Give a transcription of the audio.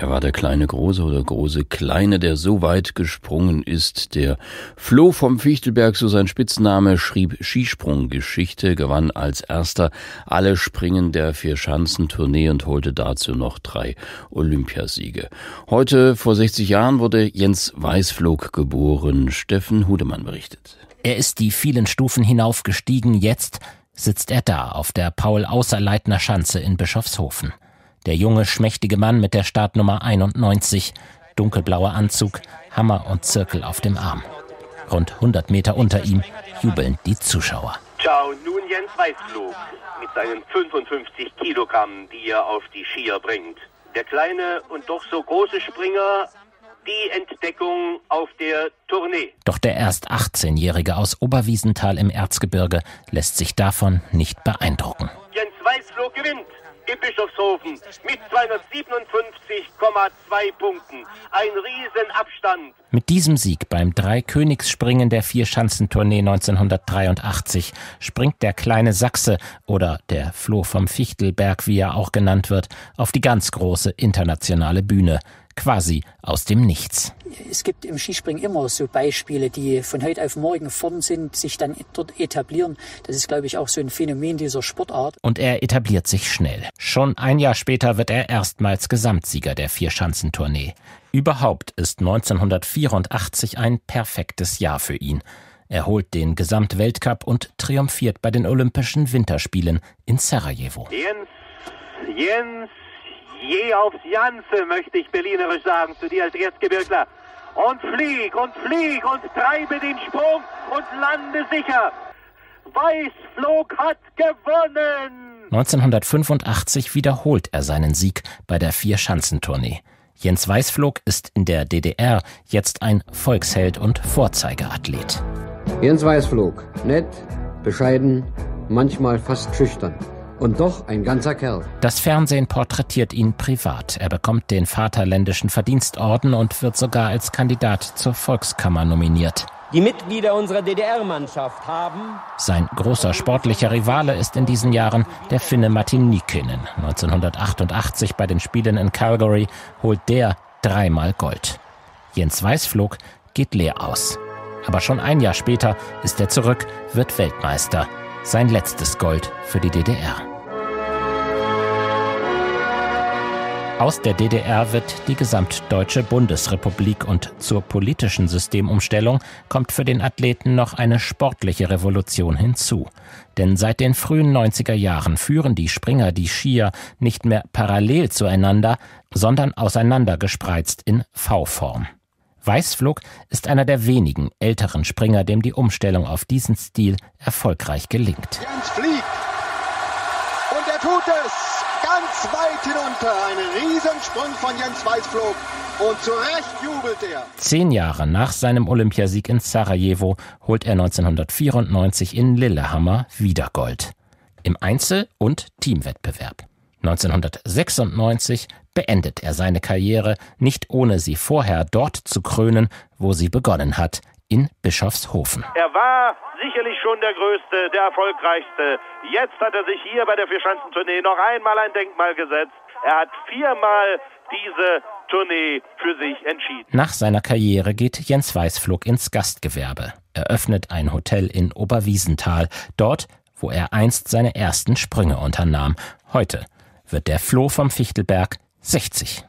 Er war der kleine Große oder große Kleine, der so weit gesprungen ist. Der Flo vom Fichtelberg, so sein Spitzname, schrieb Skisprunggeschichte, gewann als erster alle Springen der Vier-Schanzentournee und holte dazu noch drei Olympiasiege. Heute, vor 60 Jahren, wurde Jens Weißflog geboren. Steffen Hudemann berichtet. Er ist die vielen Stufen hinaufgestiegen. Jetzt sitzt er da auf der Paul-Außerleitner Schanze in Bischofshofen. Der junge, schmächtige Mann mit der Startnummer 91, dunkelblauer Anzug, Hammer und Zirkel auf dem Arm. Rund 100 Meter unter ihm jubeln die Zuschauer. Ciao, nun Jens Weißflug mit seinen 55 Kilogramm, die er auf die Skier bringt. Der kleine und doch so große Springer, die Entdeckung auf der Tournee. Doch der erst 18-Jährige aus Oberwiesenthal im Erzgebirge lässt sich davon nicht beeindrucken. Jens Weißflug gewinnt in Bischofshofen mit 257,2 Punkten. Ein Riesenabstand. Mit diesem Sieg beim Dreikönigsspringen der Vierschanzentournee 1983 springt der kleine Sachse oder der Floh vom Fichtelberg, wie er auch genannt wird, auf die ganz große internationale Bühne quasi aus dem Nichts. Es gibt im Skispringen immer so Beispiele, die von heute auf morgen vorn sind, sich dann dort etablieren. Das ist, glaube ich, auch so ein Phänomen dieser Sportart. Und er etabliert sich schnell. Schon ein Jahr später wird er erstmals Gesamtsieger der Vierschanzentournee. Überhaupt ist 1984 ein perfektes Jahr für ihn. Er holt den Gesamtweltcup und triumphiert bei den Olympischen Winterspielen in Sarajevo. Jens, Jens, je aufs Janze, möchte ich berlinerisch sagen, zu dir als Erzgebirgler. Und flieg und flieg und treibe den Sprung und lande sicher. Weißflog hat gewonnen! 1985 wiederholt er seinen Sieg bei der Vier-Schanzentournee. Jens Weißflog ist in der DDR jetzt ein Volksheld und Vorzeigeathlet. Jens Weißflog, nett, bescheiden, manchmal fast schüchtern. Und doch ein ganzer Kerl. Das Fernsehen porträtiert ihn privat. Er bekommt den Vaterländischen Verdienstorden und wird sogar als Kandidat zur Volkskammer nominiert. Die Mitglieder unserer DDR-Mannschaft haben. Sein großer sportlicher Rivale ist in diesen Jahren der Finne Martin Nikinen. 1988 bei den Spielen in Calgary holt der dreimal Gold. Jens Weißflog geht leer aus. Aber schon ein Jahr später ist er zurück, wird Weltmeister. Sein letztes Gold für die DDR. Aus der DDR wird die gesamtdeutsche Bundesrepublik und zur politischen Systemumstellung kommt für den Athleten noch eine sportliche Revolution hinzu. Denn seit den frühen 90er Jahren führen die Springer die Skier nicht mehr parallel zueinander, sondern auseinandergespreizt in V-Form. Weißflug ist einer der wenigen älteren Springer, dem die Umstellung auf diesen Stil erfolgreich gelingt. Jens fliegt und er tut es ganz weit hinunter. Ein Riesensprung von Jens Weißflog. Und zu Recht jubelt er. Zehn Jahre nach seinem Olympiasieg in Sarajevo holt er 1994 in Lillehammer wieder Gold. Im Einzel- und Teamwettbewerb. 1996 beendet er seine Karriere, nicht ohne sie vorher dort zu krönen, wo sie begonnen hat, in Bischofshofen. Er war sicherlich schon der Größte, der Erfolgreichste. Jetzt hat er sich hier bei der Vierschanzentournee noch einmal ein Denkmal gesetzt. Er hat viermal diese Tournee für sich entschieden. Nach seiner Karriere geht Jens Weißflug ins Gastgewerbe. Er öffnet ein Hotel in Oberwiesenthal, dort, wo er einst seine ersten Sprünge unternahm. Heute wird der Floh vom Fichtelberg 60.